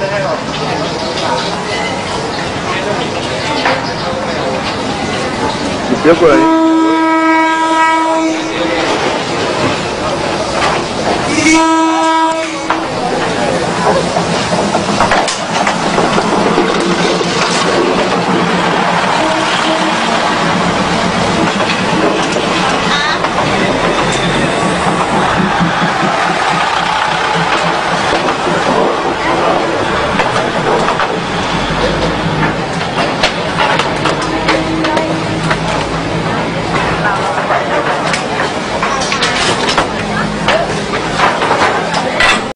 Me pegou aí.